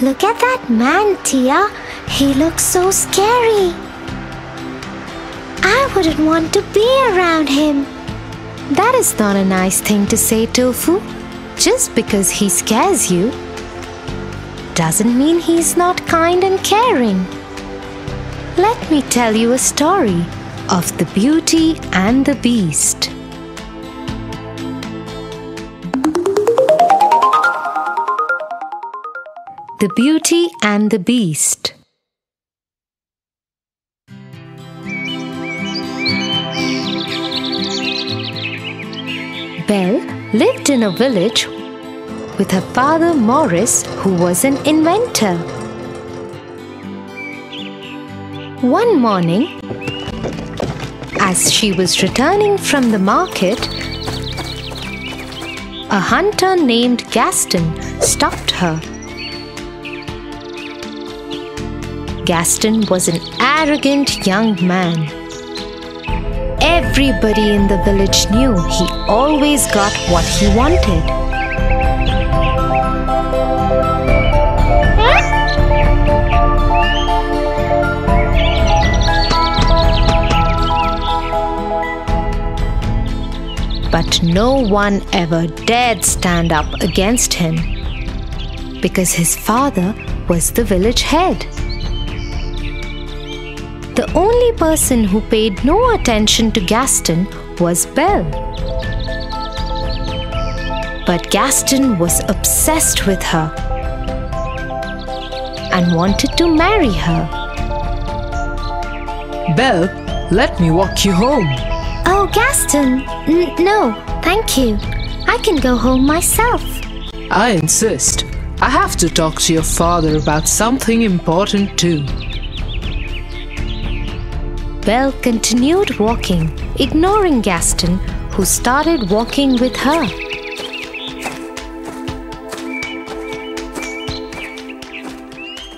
Look at that man, Tia. He looks so scary. I wouldn't want to be around him. That is not a nice thing to say, Tofu. Just because he scares you doesn't mean he's not kind and caring. Let me tell you a story of the Beauty and the Beast. The Beauty and the Beast. Belle lived in a village with her father Maurice, who was an inventor. One morning, as she was returning from the market, a hunter named Gaston stopped her. Gaston was an arrogant young man. Everybody in the village knew he always got what he wanted. But no one ever dared stand up against him because his father was the village head. The only person who paid no attention to Gaston was Belle. But Gaston was obsessed with her and wanted to marry her. Belle, let me walk you home. Oh, Gaston, N- no, thank you. I can go home myself. I insist. I have to talk to your father about something important too. Belle continued walking, ignoring Gaston, who started walking with her.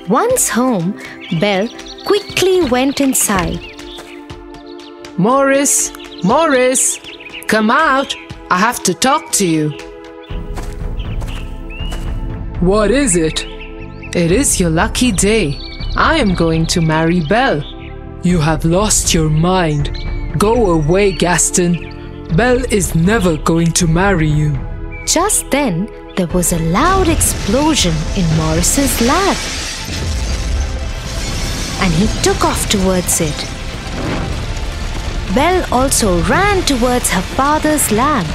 Once home, Belle quickly went inside. Morris, Morris, come out. I have to talk to you. What is it? It is your lucky day. I am going to marry Belle. You have lost your mind. Go away, Gaston. Belle is never going to marry you. Just then, there was a loud explosion in Morris's lab. And he took off towards it. Belle also ran towards her father's lab.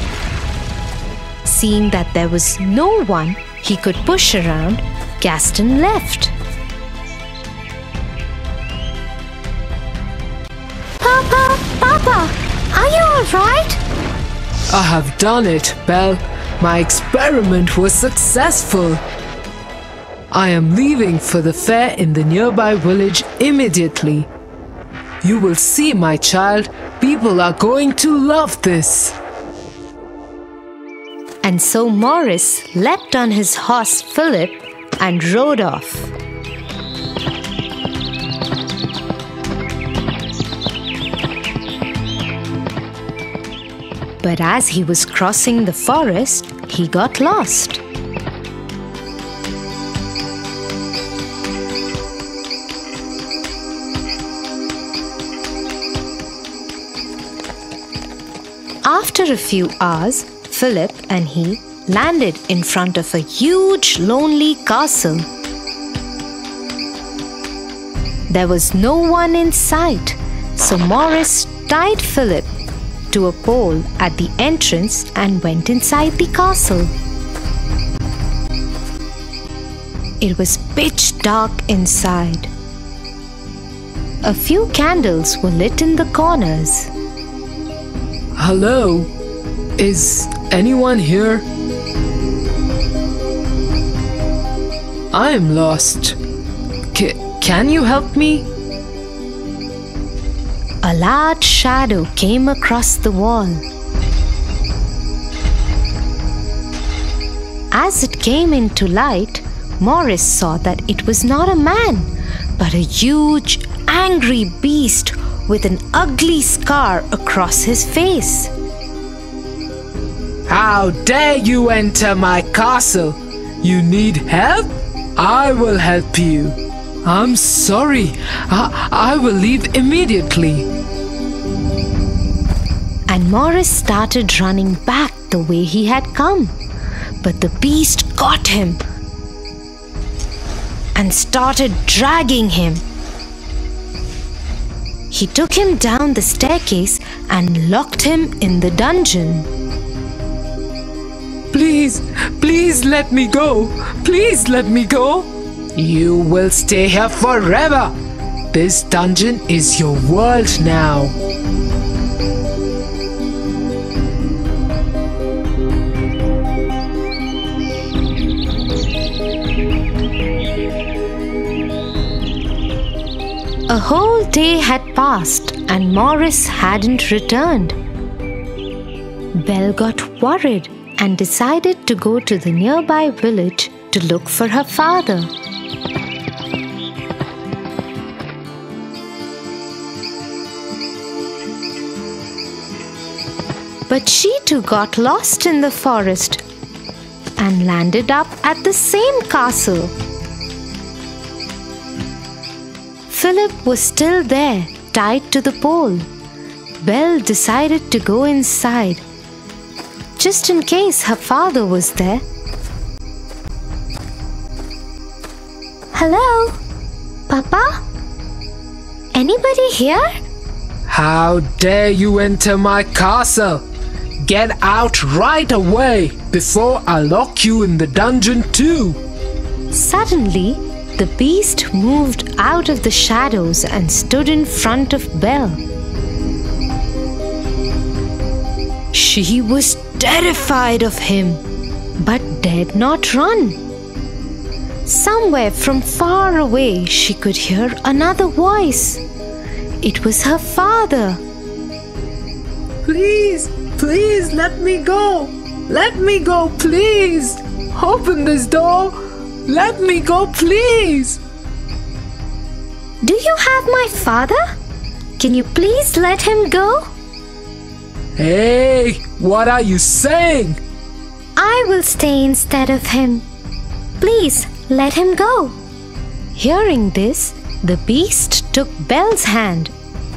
Seeing that there was no one he could push around, Gaston left. Are you? I have done it, Belle. My experiment was successful. I am leaving for the fair in the nearby village immediately. You will see, my child, people are going to love this. And so Morris leapt on his horse Philip and rode off. But as he was crossing the forest, he got lost. After a few hours, Philip and he landed in front of a huge, lonely castle. There was no one in sight, so Morris tied Philip to a pole at the entrance and went inside the castle. It was pitch dark inside. A few candles were lit in the corners. Hello? Is anyone here? I am lost. C- can you help me? A large shadow came across the wall. As it came into light, Morris saw that it was not a man, but a huge, angry beast with an ugly scar across his face. How dare you enter my castle? You need help? I will help you. I'm sorry. I, I will leave immediately. And Morris started running back the way he had come. But the beast caught him and started dragging him. He took him down the staircase and locked him in the dungeon. Please, please let me go. Please let me go. You will stay here forever. This dungeon is your world now. A whole day had passed and Morris hadn't returned. Belle got worried and decided to go to the nearby village to look for her father. But she too got lost in the forest and landed up at the same castle. Philip was still there, tied to the pole. Belle decided to go inside, just in case her father was there. Hello? Papa? Anybody here? How dare you enter my castle? Get out right away before I lock you in the dungeon too. Suddenly, the beast moved out of the shadows and stood in front of Belle. She was terrified of him, but dared not run. Somewhere from far away, she could hear another voice. It was her father. Please, please let me go. Let me go, please. Open this door. Let me go, please. Do you have my father? Can you please let him go? Hey, what are you saying? I will stay instead of him. Please let him go. Hearing this, the beast took Belle's hand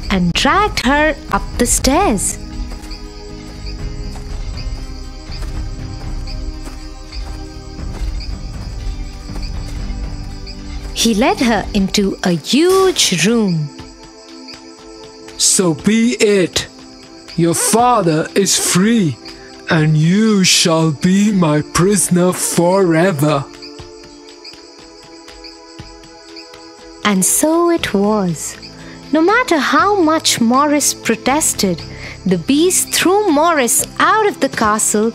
and dragged her up the stairs. He led her into a huge room. So be it. Your father is free, and you shall be my prisoner forever. And so it was. No matter how much Morris protested, the beast threw Morris out of the castle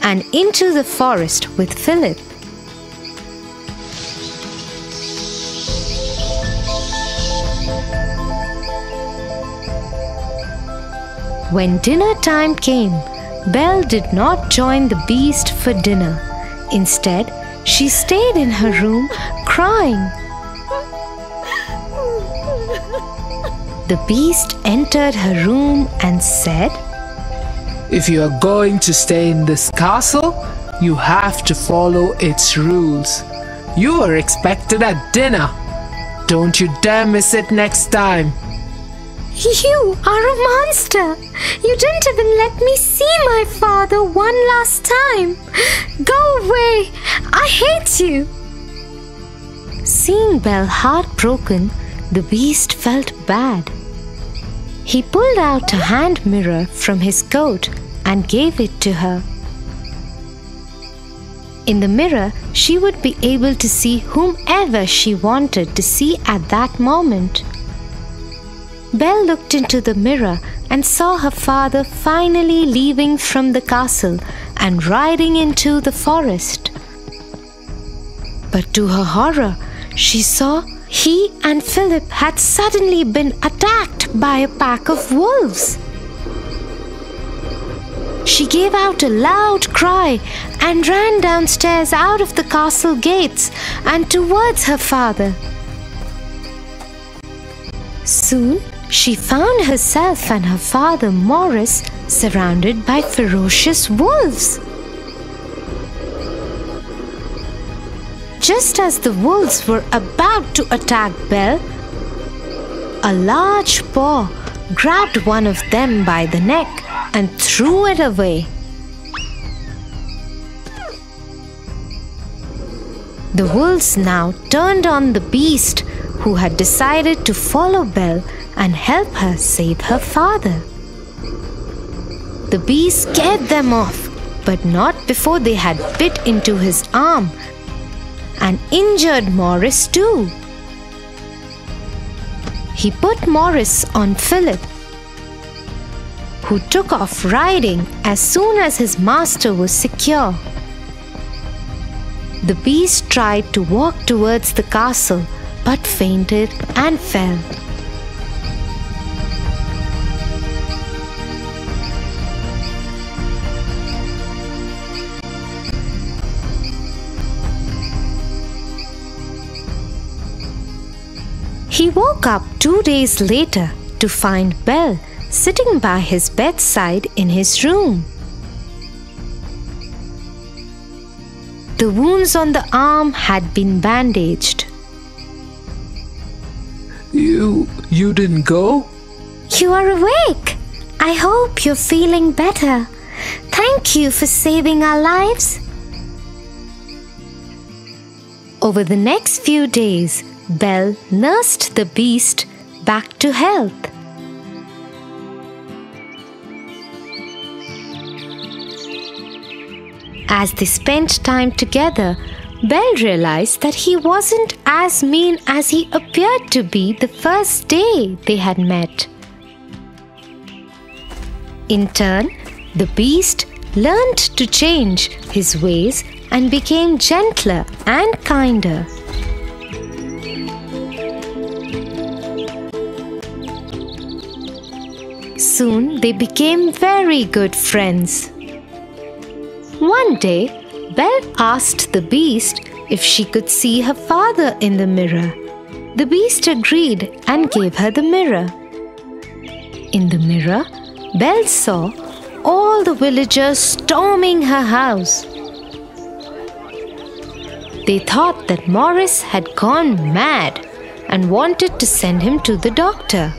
and into the forest with Philip. When dinner time came, Belle did not join the beast for dinner. Instead, she stayed in her room crying. The beast entered her room and said, If you are going to stay in this castle, you have to follow its rules. You are expected at dinner. Don't you dare miss it next time. You are a monster! You didn't even let me see my father one last time! Go away! I hate you! Seeing Belle heartbroken, the beast felt bad. He pulled out a hand mirror from his coat and gave it to her. In the mirror, she would be able to see whomever she wanted to see at that moment. Belle looked into the mirror and saw her father finally leaving from the castle and riding into the forest. But to her horror, she saw he and Philip had suddenly been attacked by a pack of wolves. She gave out a loud cry and ran downstairs out of the castle gates and towards her father. Soon, she found herself and her father Morris surrounded by ferocious wolves. Just as the wolves were about to attack Belle, a large paw grabbed one of them by the neck and threw it away. The wolves now turned on the beast who had decided to follow Belle and help her save her father. The beast scared them off, but not before they had bit into his arm and injured Morris too. He put Morris on Philip, who took off riding as soon as his master was secure. The beast tried to walk towards the castle but fainted and fell. Up two days later to find Belle sitting by his bedside in his room. The wounds on the arm had been bandaged. You. you didn't go? You are awake. I hope you're feeling better. Thank you for saving our lives. Over the next few days, Belle nursed the beast back to health. As they spent time together, Belle realized that he wasn't as mean as he appeared to be the first day they had met. In turn, the beast learned to change his ways and became gentler and kinder. Soon they became very good friends. One day, Belle asked the beast if she could see her father in the mirror. The beast agreed and gave her the mirror. In the mirror, Belle saw all the villagers storming her house. They thought that Morris had gone mad and wanted to send him to the doctor.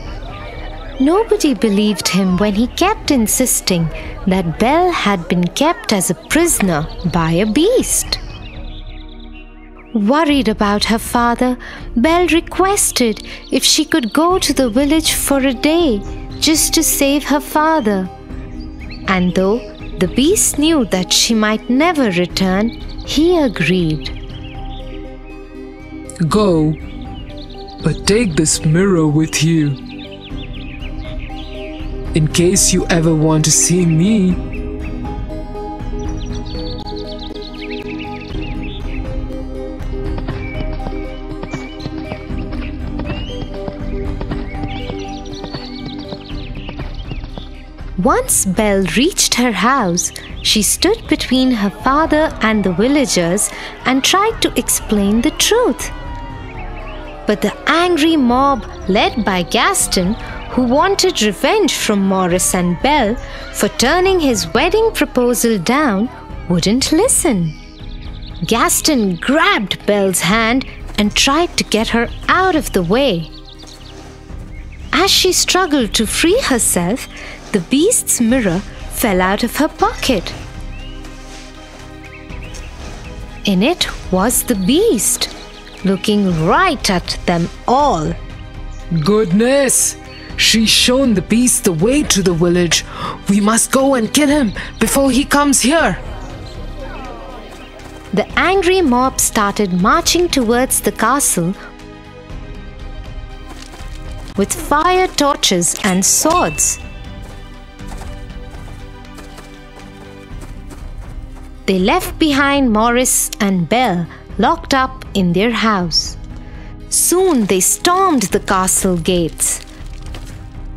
Nobody believed him when he kept insisting that Belle had been kept as a prisoner by a beast. Worried about her father, Belle requested if she could go to the village for a day just to save her father. And though the beast knew that she might never return, he agreed. Go, but take this mirror with you in case you ever want to see me. Once Belle reached her house, she stood between her father and the villagers and tried to explain the truth. But the angry mob, led by Gaston, who wanted revenge from Morris and Belle for turning his wedding proposal down, wouldn't listen. Gaston grabbed Belle's hand and tried to get her out of the way. As she struggled to free herself, the beast's mirror fell out of her pocket. In it was the beast, looking right at them all. Goodness! She's shown the beast the way to the village. We must go and kill him before he comes here. The angry mob started marching towards the castle with fire torches and swords. They left behind Morris and Belle locked up in their house. Soon they stormed the castle gates.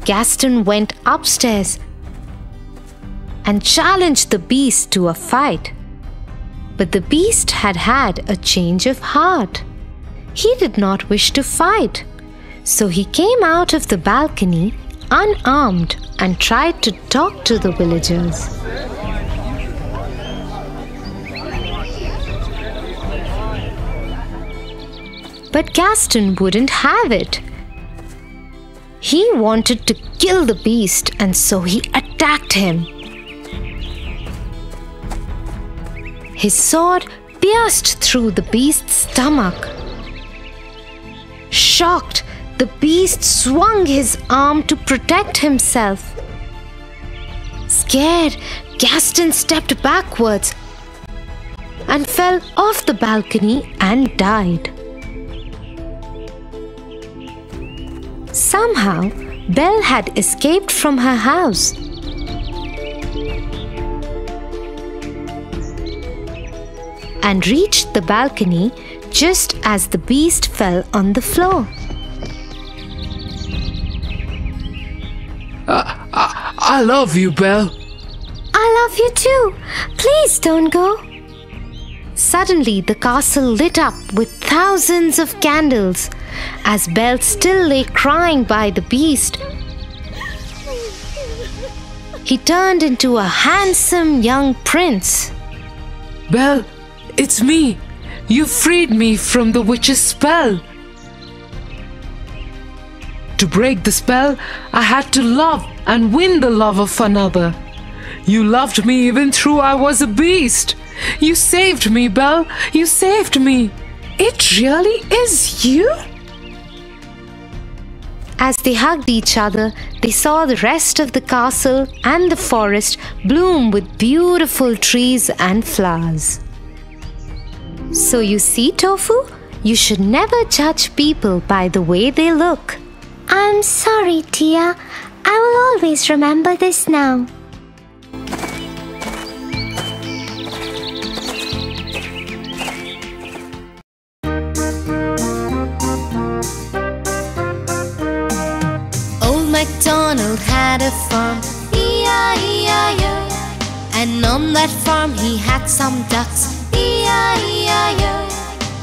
Gaston went upstairs and challenged the beast to a fight. But the beast had had a change of heart. He did not wish to fight. So he came out of the balcony unarmed and tried to talk to the villagers. But Gaston wouldn't have it. He wanted to kill the beast and so he attacked him. His sword pierced through the beast's stomach. Shocked, the beast swung his arm to protect himself. Scared, Gaston stepped backwards and fell off the balcony and died. Somehow, Belle had escaped from her house. And reached the balcony just as the beast fell on the floor. I, I, I love you, Belle. I love you too. Please don't go. Suddenly, the castle lit up with thousands of candles as Belle still lay crying by the beast. He turned into a handsome young prince. Belle, it's me. You freed me from the witch's spell. To break the spell, I had to love and win the love of another. You loved me even though I was a beast. You saved me, Belle. You saved me. It really is you? As they hugged each other, they saw the rest of the castle and the forest bloom with beautiful trees and flowers. So you see, Tofu, you should never judge people by the way they look. I'm sorry, Tia. I will always remember this now. Some ducks, E-I-E-I-O.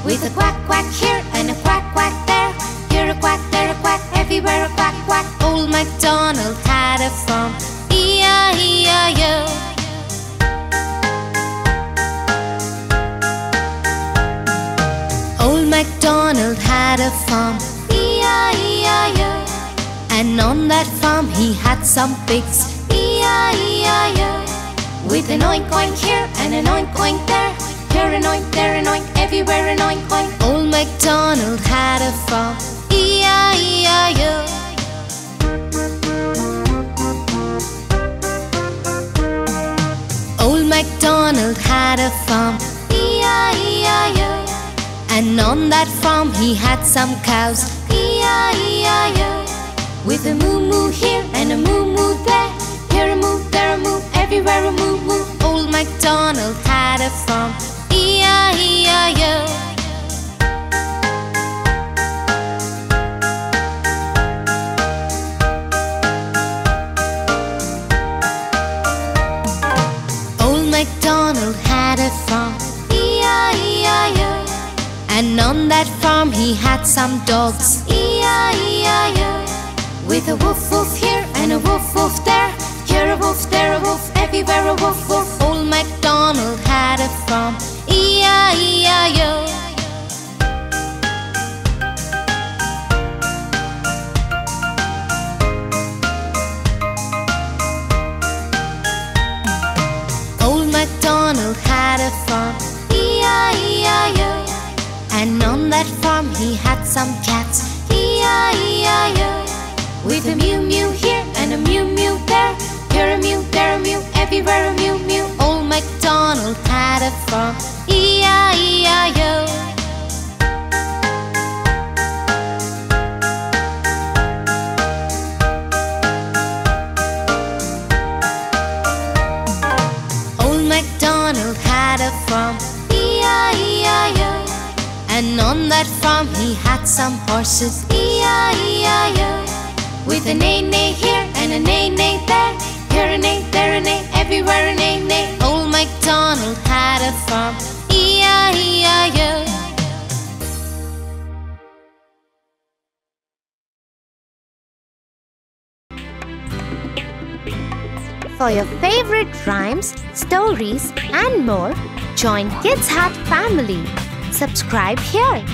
With a quack quack here and a quack quack there, here a quack, there a quack, everywhere a quack quack. Old MacDonald had a farm, E-I-E-I-O. Old MacDonald had a farm, E-I-E-I-O. And on that farm he had some pigs, E-I-E-I-O. With an oink oink here and an oink oink there, here an oink, there an oink, everywhere an oink oink. Old MacDonald had a farm, E-I-E-I-O. Old MacDonald had a farm, E-I-E-I-O. And on that farm he had some cows, E-I-E-I-O. With a moo moo here and a moo moo there, here a moo, there a moo, everywhere a moo moo. Old MacDonald had a farm, E-I-E-I-O. Old MacDonald had a farm, E-I-E-I-O. And on that farm he had some dogs, E-I-E-I-O. With a woof woof here and a woof woof there, here a woof, there a woof, everywhere a woof woof. Old MacDonald had a farm, E-I-E-I-O. Old MacDonald had a farm, E-I-E-I-O. And on that farm he had some horses, E-I-E-I-O. With a neigh neigh here and a neigh neigh there, here a neigh, there a neigh, everywhere a neigh neigh. Old MacDonald had a farm, E-I-E-I-O. For your favorite rhymes, stories, and more, join Kids Hut family. Subscribe here.